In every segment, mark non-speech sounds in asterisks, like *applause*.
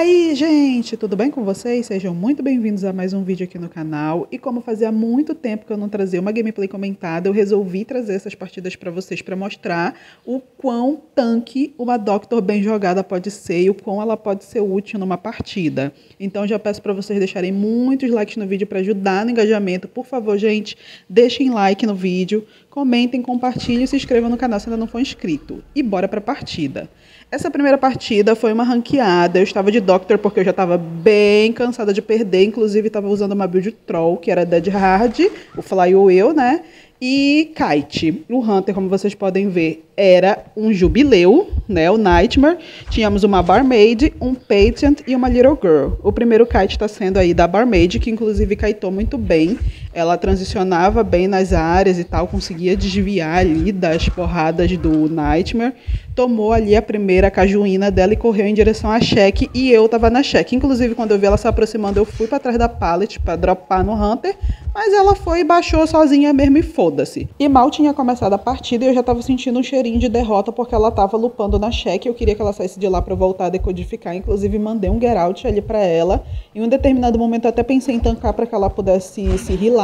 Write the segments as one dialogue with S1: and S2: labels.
S1: aí, gente, tudo bem com vocês? Sejam muito bem-vindos a mais um vídeo aqui no canal. E como fazia muito tempo que eu não trazia uma gameplay comentada, eu resolvi trazer essas partidas para vocês para mostrar o quão tanque uma Doctor bem jogada pode ser e o quão ela pode ser útil numa partida. Então já peço para vocês deixarem muitos likes no vídeo para ajudar no engajamento. Por favor, gente, deixem like no vídeo, comentem, compartilhem e se inscrevam no canal se ainda não for inscrito. E bora para a partida. Essa primeira partida foi uma ranqueada. Eu estava de Doctor porque eu já estava bem cansada de perder. Inclusive, estava usando uma build Troll, que era Dead Hard, o Fly Will, né? E Kite. O Hunter, como vocês podem ver, era um jubileu, né? O Nightmare. Tínhamos uma Barmaid, um Patient e uma Little Girl. O primeiro kite está sendo aí da Barmaid, que inclusive kitou muito bem. Ela transicionava bem nas áreas e tal, conseguia desviar ali das porradas do Nightmare. Tomou ali a primeira cajuína dela e correu em direção à cheque. E eu tava na cheque. Inclusive, quando eu vi ela se aproximando, eu fui para trás da pallet para dropar no Hunter. Mas ela foi e baixou sozinha mesmo e foda-se. E mal tinha começado a partida e eu já tava sentindo um cheirinho de derrota porque ela tava lupando na cheque. Eu queria que ela saísse de lá para voltar a decodificar. Inclusive, mandei um get out ali para ela. Em um determinado momento, eu até pensei em tancar para que ela pudesse se rilar.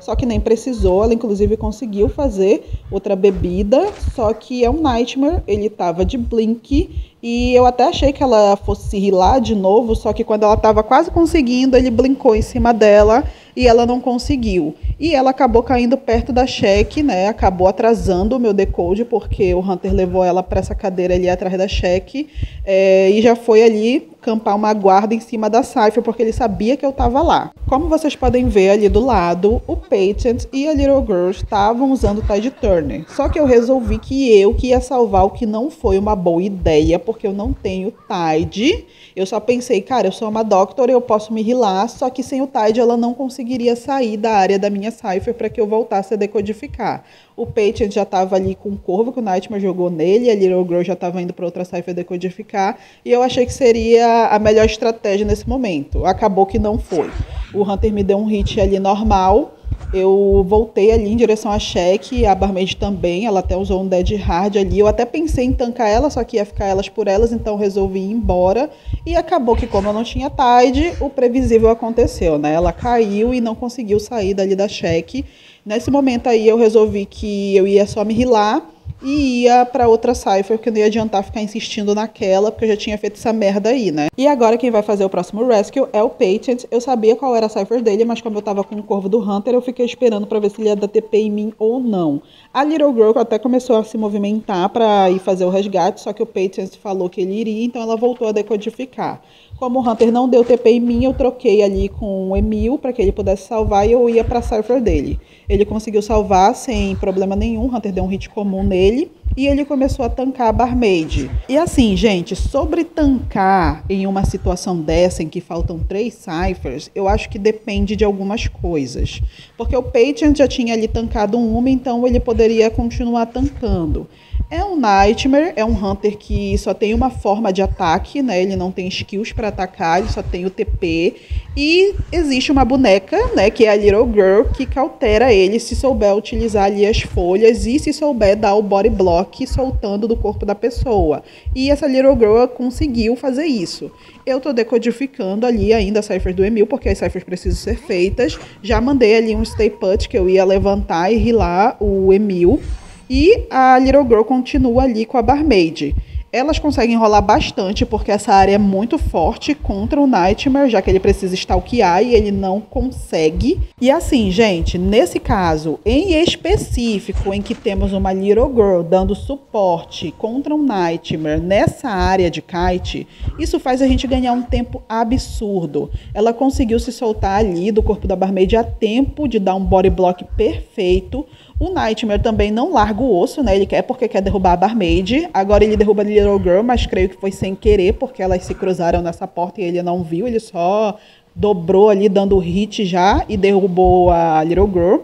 S1: Só que nem precisou. Ela, inclusive, conseguiu fazer outra bebida. Só que é um Nightmare. Ele tava de blink. E eu até achei que ela fosse se rilar de novo. Só que quando ela tava quase conseguindo, ele blinkou em cima dela e ela não conseguiu. E ela acabou caindo perto da cheque, né? Acabou atrasando o meu decode, porque o Hunter levou ela para essa cadeira ali atrás da cheque é, e já foi ali campar uma guarda em cima da Cypher, porque ele sabia que eu estava lá. Como vocês podem ver ali do lado, o Patent e a Little Girl estavam usando o Tide Turner. Só que eu resolvi que eu que ia salvar o que não foi uma boa ideia, porque eu não tenho Tide. Eu só pensei, cara, eu sou uma Doctor, eu posso me rilar, só que sem o Tide ela não conseguiria sair da área da minha Cypher para que eu voltasse a decodificar. O Patient já estava ali com o corvo que o Nightmare jogou nele, a Little Girl já estava indo para outra Cypher decodificar, e eu achei que seria a melhor estratégia nesse momento. Acabou que não foi. O Hunter me deu um hit ali normal, eu voltei ali em direção à cheque, a Barmaid também, ela até usou um Dead Hard ali. Eu até pensei em tancar ela, só que ia ficar elas por elas, então resolvi ir embora. E acabou que, como eu não tinha Tide, o previsível aconteceu, né? Ela caiu e não conseguiu sair dali da cheque. Nesse momento aí eu resolvi que eu ia só me rilar e ia para outra cipher, que não ia adiantar ficar insistindo naquela, porque eu já tinha feito essa merda aí, né? E agora quem vai fazer o próximo rescue é o Patent. Eu sabia qual era a cipher dele, mas como eu tava com o corvo do Hunter, eu fiquei esperando para ver se ele ia dar TP em mim ou não. A Little Girl até começou a se movimentar para ir fazer o resgate, só que o Patent falou que ele iria, então ela voltou a decodificar. Como o Hunter não deu TP em mim, eu troquei ali com o Emil para que ele pudesse salvar e eu ia para a cipher dele. Ele conseguiu salvar sem problema nenhum, o Hunter deu um hit comum nele e ele começou a tancar a Barmaid. E assim, gente, sobre tancar em uma situação dessa em que faltam três ciphers, eu acho que depende de algumas coisas. Porque o Patient já tinha ali tancado um então ele poderia continuar tancando. É um Nightmare, é um Hunter que só tem uma forma de ataque, né? Ele não tem skills para atacar, ele só tem o TP. E existe uma boneca, né, que é a Little Girl, que cautera ele se souber utilizar ali as folhas e se souber dar o body block soltando do corpo da pessoa. E essa Little Girl conseguiu fazer isso. Eu tô decodificando ali ainda as ciphers do Emil, porque as ciphers precisam ser feitas. Já mandei ali um stay put que eu ia levantar e rilar o Emil. E a Little Girl continua ali com a Barmaid. Elas conseguem rolar bastante porque essa área é muito forte contra o Nightmare, já que ele precisa stalkear e ele não consegue. E assim, gente, nesse caso em específico, em que temos uma Little Girl dando suporte contra um Nightmare nessa área de kite, isso faz a gente ganhar um tempo absurdo. Ela conseguiu se soltar ali do corpo da Barmaid a tempo de dar um body block perfeito o Nightmare também não larga o osso, né? Ele quer porque quer derrubar a Barmaid. Agora ele derruba a Little Girl, mas creio que foi sem querer, porque elas se cruzaram nessa porta e ele não viu. Ele só dobrou ali, dando hit já, e derrubou a Little Girl.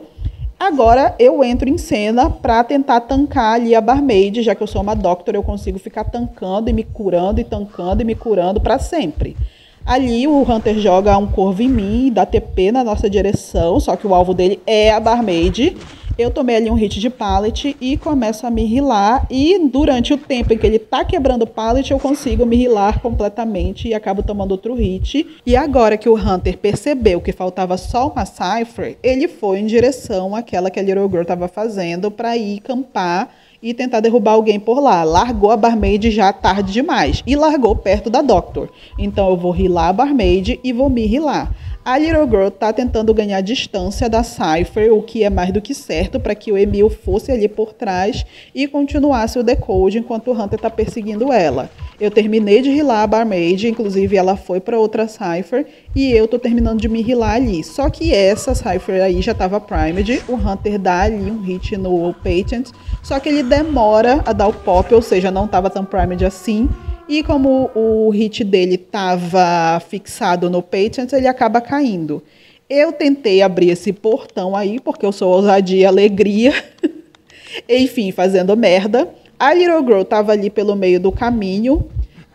S1: Agora eu entro em cena para tentar tancar ali a Barmaid, já que eu sou uma Doctor, eu consigo ficar tancando e me curando e tancando e me curando para sempre. Ali o Hunter joga um corvo em mim, dá TP na nossa direção, só que o alvo dele é a Barmaid. Eu tomei ali um hit de pallet e começo a me rilar. E durante o tempo em que ele tá quebrando o pallet, eu consigo me rilar completamente e acabo tomando outro hit. E agora que o Hunter percebeu que faltava só uma Cypher, ele foi em direção àquela que a Little Girl tava fazendo para ir campar e tentar derrubar alguém por lá. Largou a barmaid já tarde demais e largou perto da Doctor. Então eu vou rilar a barmaid e vou me rilar. A Little Girl está tentando ganhar distância da Cypher, o que é mais do que certo, para que o Emil fosse ali por trás e continuasse o decode enquanto o Hunter está perseguindo ela. Eu terminei de rilar a Barmaid, inclusive ela foi para outra Cypher, e eu tô terminando de me rilar ali. Só que essa Cypher aí já estava primed, o Hunter dá ali um hit no Patent, só que ele demora a dar o pop, ou seja, não estava tão primed assim. E como o hit dele estava fixado no patent, ele acaba caindo. Eu tentei abrir esse portão aí, porque eu sou ousadia e alegria. *laughs* Enfim, fazendo merda. A Little Girl estava ali pelo meio do caminho.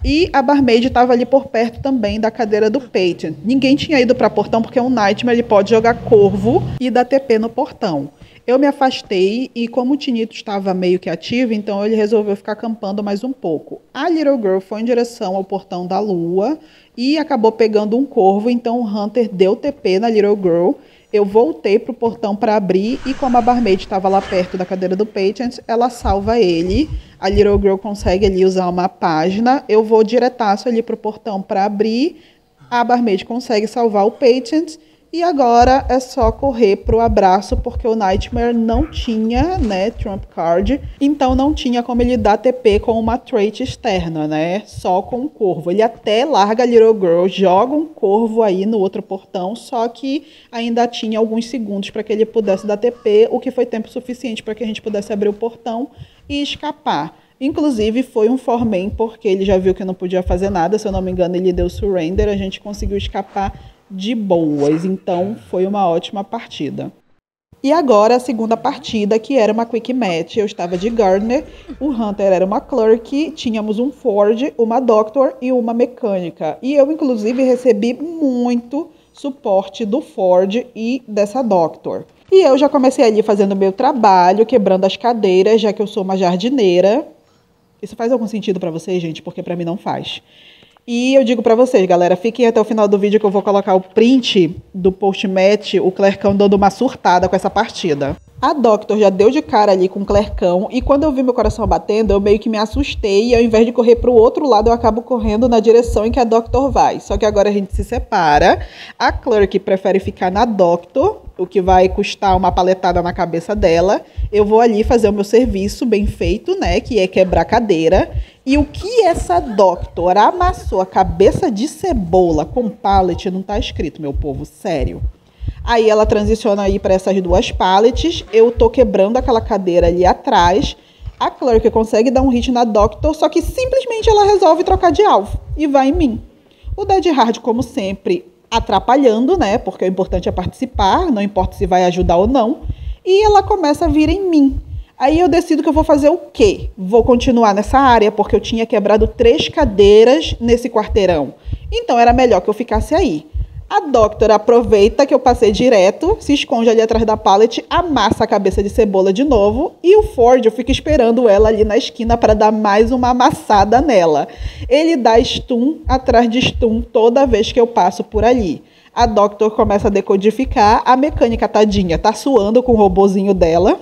S1: E a barmaid estava ali por perto também da cadeira do Patent. Ninguém tinha ido para portão porque um Nightmare ele pode jogar corvo e dar TP no portão. Eu me afastei e como o Tinito estava meio que ativo, então ele resolveu ficar acampando mais um pouco. A Little Girl foi em direção ao portão da lua e acabou pegando um corvo, então o Hunter deu TP na Little Girl. Eu voltei pro portão para abrir e como a barmaid estava lá perto da cadeira do Patent, ela salva ele. A Little Girl consegue ali usar uma página. Eu vou diretaço ali pro portão para abrir. A barmaid consegue salvar o Patent e agora é só correr pro abraço, porque o Nightmare não tinha, né, Trump Card, então não tinha como ele dar TP com uma trait externa, né, só com um corvo. Ele até larga a Little Girl, joga um corvo aí no outro portão, só que ainda tinha alguns segundos para que ele pudesse dar TP, o que foi tempo suficiente para que a gente pudesse abrir o portão e escapar. Inclusive, foi um formen, porque ele já viu que não podia fazer nada, se eu não me engano, ele deu surrender, a gente conseguiu escapar de boas. Então foi uma ótima partida. E agora a segunda partida, que era uma quick match. Eu estava de Gardner, o Hunter era uma clerk, tínhamos um Ford, uma Doctor e uma mecânica. E eu, inclusive, recebi muito suporte do Ford e dessa Doctor. E eu já comecei ali fazendo meu trabalho, quebrando as cadeiras, já que eu sou uma jardineira. Isso faz algum sentido para vocês, gente? Porque para mim não faz. E eu digo para vocês, galera, fiquem até o final do vídeo que eu vou colocar o print do post-match, o Clercão dando uma surtada com essa partida. A Doctor já deu de cara ali com o Clercão e quando eu vi meu coração batendo, eu meio que me assustei e ao invés de correr para o outro lado, eu acabo correndo na direção em que a Doctor vai. Só que agora a gente se separa. A Clerk prefere ficar na Doctor, o que vai custar uma paletada na cabeça dela. Eu vou ali fazer o meu serviço bem feito, né, que é quebrar cadeira. E o que essa Doctor amassou a cabeça de cebola com pallet não tá escrito, meu povo, sério. Aí ela transiciona aí para essas duas pallets. Eu tô quebrando aquela cadeira ali atrás. A Clerk consegue dar um hit na Doctor, só que simplesmente ela resolve trocar de alvo e vai em mim. O Dead Hard, como sempre, atrapalhando, né? Porque o importante é participar, não importa se vai ajudar ou não. E ela começa a vir em mim. Aí eu decido que eu vou fazer o quê? Vou continuar nessa área, porque eu tinha quebrado três cadeiras nesse quarteirão. Então era melhor que eu ficasse aí. A Doctor aproveita que eu passei direto, se esconde ali atrás da pallet, amassa a cabeça de cebola de novo e o Ford eu fico esperando ela ali na esquina para dar mais uma amassada nela. Ele dá stun atrás de stun toda vez que eu passo por ali. A Doctor começa a decodificar, a mecânica tadinha tá suando com o robozinho dela.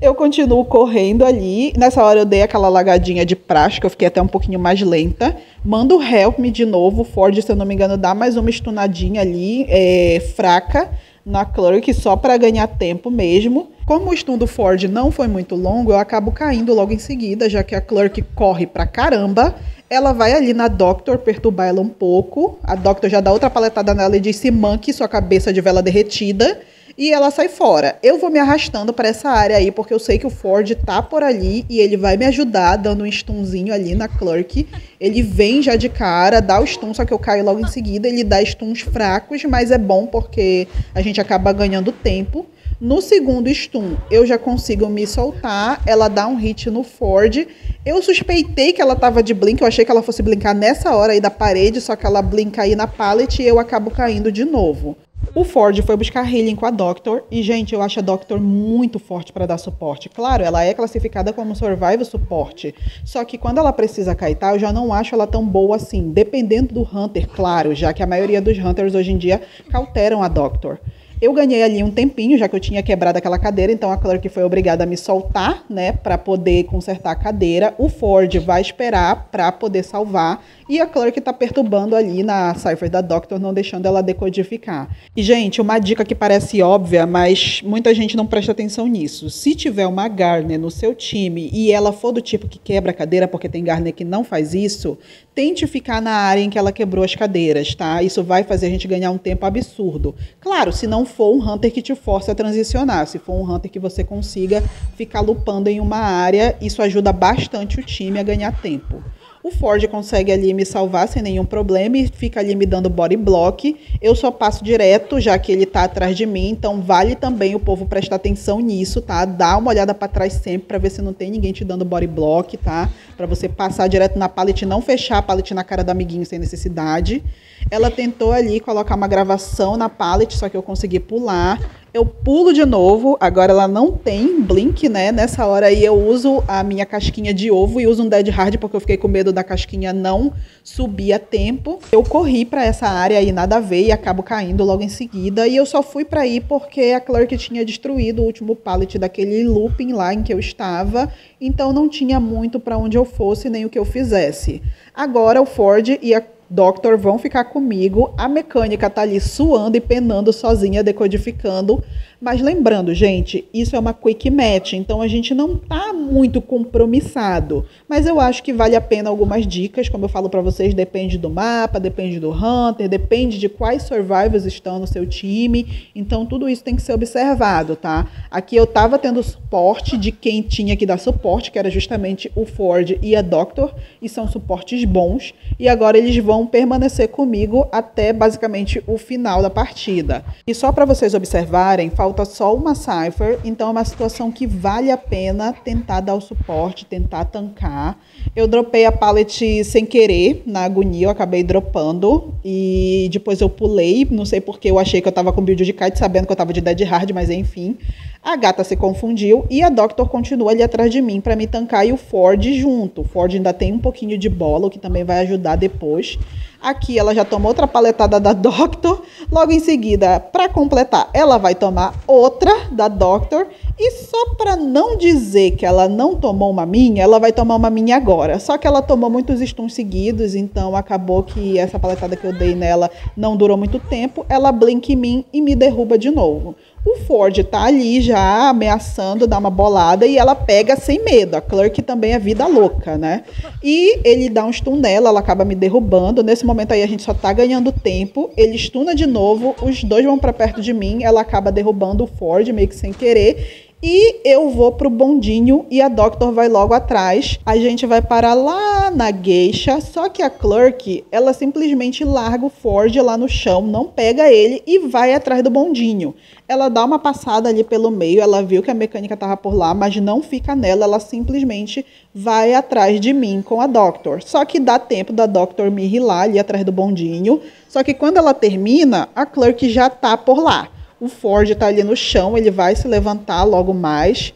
S1: Eu continuo correndo ali. Nessa hora eu dei aquela lagadinha de prática, eu fiquei até um pouquinho mais lenta. Mando help me de novo. O Ford, se eu não me engano, dá mais uma estunadinha ali, é, fraca, na Clerk, só para ganhar tempo mesmo. Como o stun do Ford não foi muito longo, eu acabo caindo logo em seguida, já que a Clerk corre pra caramba. Ela vai ali na Doctor perturbar ela um pouco. A Doctor já dá outra paletada nela e diz: se manque sua cabeça de vela derretida e ela sai fora. Eu vou me arrastando para essa área aí, porque eu sei que o Ford tá por ali e ele vai me ajudar dando um stunzinho ali na Clerk. Ele vem já de cara, dá o stun, só que eu caio logo em seguida. Ele dá stuns fracos, mas é bom porque a gente acaba ganhando tempo. No segundo stun, eu já consigo me soltar. Ela dá um hit no Ford. Eu suspeitei que ela tava de blink. Eu achei que ela fosse blincar nessa hora aí da parede, só que ela blinca aí na pallet e eu acabo caindo de novo. O Ford foi buscar healing com a Doctor e, gente, eu acho a Doctor muito forte para dar suporte. Claro, ela é classificada como survival suporte, só que quando ela precisa kaitar, eu já não acho ela tão boa assim, dependendo do Hunter, claro, já que a maioria dos Hunters hoje em dia cauteram a Doctor. Eu ganhei ali um tempinho, já que eu tinha quebrado aquela cadeira, então a Clark foi obrigada a me soltar, né, para poder consertar a cadeira. O Ford vai esperar para poder salvar e a Clark tá perturbando ali na cipher da Doctor, não deixando ela decodificar. E gente, uma dica que parece óbvia, mas muita gente não presta atenção nisso. Se tiver uma Garner no seu time e ela for do tipo que quebra a cadeira, porque tem Garner que não faz isso, tente ficar na área em que ela quebrou as cadeiras, tá? Isso vai fazer a gente ganhar um tempo absurdo. Claro, se não for um Hunter que te force a transicionar, se for um Hunter que você consiga ficar lupando em uma área, isso ajuda bastante o time a ganhar tempo. O Ford consegue ali me salvar sem nenhum problema e fica ali me dando body block. Eu só passo direto, já que ele tá atrás de mim, então vale também o povo prestar atenção nisso, tá? Dá uma olhada para trás sempre para ver se não tem ninguém te dando body block, tá? Para você passar direto na pallet e não fechar a pallet na cara do amiguinho sem necessidade. Ela tentou ali colocar uma gravação na pallet, só que eu consegui pular. Eu pulo de novo, agora ela não tem blink, né? Nessa hora aí eu uso a minha casquinha de ovo e uso um dead hard porque eu fiquei com medo da casquinha não subir a tempo. Eu corri para essa área aí nada a ver e acabo caindo logo em seguida e eu só fui para aí porque a Clark tinha destruído o último pallet daquele looping lá em que eu estava, então não tinha muito para onde eu fosse nem o que eu fizesse. Agora o Ford e a Doctor vão ficar comigo. A mecânica tá ali suando e penando sozinha, decodificando. Mas lembrando, gente, isso é uma quick match, então a gente não tá muito compromissado. Mas eu acho que vale a pena algumas dicas, como eu falo para vocês, depende do mapa, depende do hunter, depende de quais survivors estão no seu time. Então tudo isso tem que ser observado, tá? Aqui eu tava tendo suporte de quem tinha que dar suporte, que era justamente o Ford e a Doctor, e são suportes bons, e agora eles vão permanecer comigo até basicamente o final da partida. E só para vocês observarem, falta falta só uma cipher, então é uma situação que vale a pena tentar dar o suporte, tentar tancar. Eu dropei a pallet sem querer na agonia, eu acabei dropando e depois eu pulei, não sei porque eu achei que eu tava com build de kite, sabendo que eu tava de dead hard, mas enfim. A gata se confundiu e a Doctor continua ali atrás de mim para me tancar e o Ford junto. O Ford ainda tem um pouquinho de bola, o que também vai ajudar depois. Aqui ela já tomou outra paletada da Doctor. Logo em seguida, para completar, ela vai tomar outra da Doctor. E só para não dizer que ela não tomou uma minha, ela vai tomar uma minha agora. Só que ela tomou muitos stuns seguidos, então acabou que essa paletada que eu dei nela não durou muito tempo. Ela blink em mim e me derruba de novo. O Ford tá ali já ameaçando dar uma bolada e ela pega sem medo. A Clerk também é vida louca, né? E ele dá um stun nela, ela acaba me derrubando. Nesse momento aí a gente só tá ganhando tempo. Ele stuna de novo, os dois vão para perto de mim, ela acaba derrubando o Ford meio que sem querer. E eu vou pro bondinho e a Doctor vai logo atrás. A gente vai parar lá na Geisha, só que a Clerk, ela simplesmente larga o Ford lá no chão, não pega ele e vai atrás do bondinho. Ela dá uma passada ali pelo meio, ela viu que a mecânica tava por lá, mas não fica nela, ela simplesmente vai atrás de mim com a Doctor. Só que dá tempo da Doctor me rilar ali atrás do bondinho. Só que quando ela termina, a Clerk já tá por lá. O Ford está ali no chão, ele vai se levantar logo mais.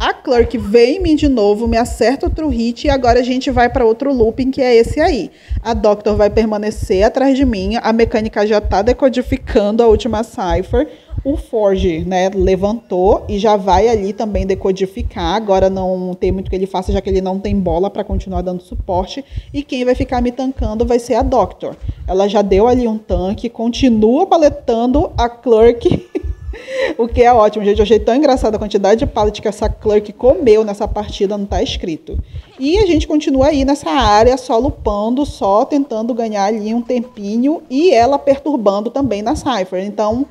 S1: A Clerk vem em mim de novo, me acerta outro hit e agora a gente vai para outro looping que é esse aí. A Doctor vai permanecer atrás de mim, a mecânica já está decodificando a última cipher. O Forge, né, levantou e já vai ali também decodificar. Agora não tem muito que ele faça, já que ele não tem bola para continuar dando suporte. E quem vai ficar me tancando vai ser a Doctor. Ela já deu ali um tanque, continua paletando a Clerk. *laughs* o que é ótimo, gente. Eu achei tão engraçado a quantidade de pallet que essa Clerk comeu nessa partida, não está escrito. E a gente continua aí nessa área, só lupando, só tentando ganhar ali um tempinho e ela perturbando também na Cypher. Então,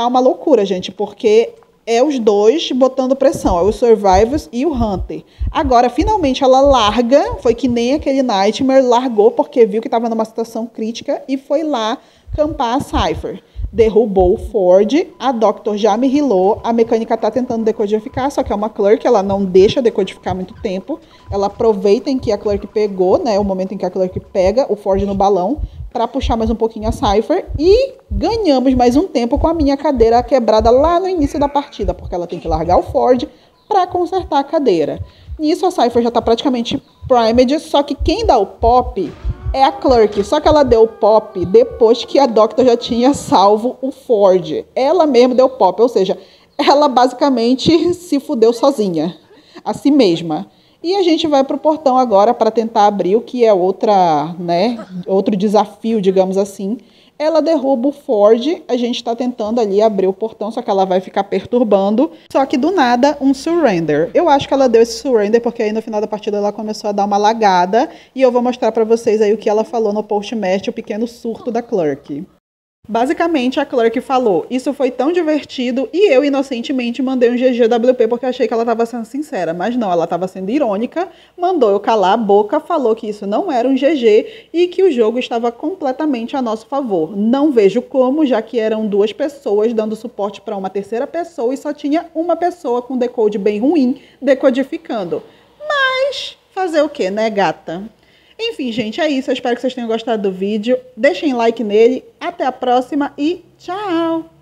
S1: tá uma loucura, gente, porque é os dois botando pressão, é o Survivors e o Hunter. Agora, finalmente, ela larga, foi que nem aquele Nightmare, largou porque viu que estava numa situação crítica e foi lá campar a Cypher derrubou o Ford, a Doctor já me rilou, a mecânica tá tentando decodificar, só que é uma Clerk, ela não deixa decodificar muito tempo, ela aproveita em que a Clerk pegou, né, o momento em que a Clerk pega o Ford no balão, para puxar mais um pouquinho a Cypher e ganhamos mais um tempo com a minha cadeira quebrada lá no início da partida, porque ela tem que largar o Ford para consertar a cadeira. Nisso a Cypher já está praticamente primed, só que quem dá o pop é a Clerk. Só que ela deu o pop depois que a Doctor já tinha salvo o Ford. Ela mesma deu pop, ou seja, ela basicamente se fudeu sozinha, a si mesma. E a gente vai para o portão agora para tentar abrir, o que é outra, né, outro desafio, digamos assim. Ela derruba o Ford, a gente está tentando ali abrir o portão, só que ela vai ficar perturbando. Só que do nada, um surrender. Eu acho que ela deu esse surrender porque aí no final da partida ela começou a dar uma lagada. E eu vou mostrar para vocês aí o que ela falou no post-match, o pequeno surto da Clerk. Basicamente, a Clark falou: Isso foi tão divertido, e eu inocentemente mandei um GGWP porque achei que ela estava sendo sincera. Mas não, ela estava sendo irônica, mandou eu calar a boca, falou que isso não era um GG e que o jogo estava completamente a nosso favor. Não vejo como, já que eram duas pessoas dando suporte para uma terceira pessoa e só tinha uma pessoa com decode bem ruim decodificando. Mas fazer o que, né, gata? Enfim, gente, é isso. Eu espero que vocês tenham gostado do vídeo. Deixem like nele. Até a próxima e tchau!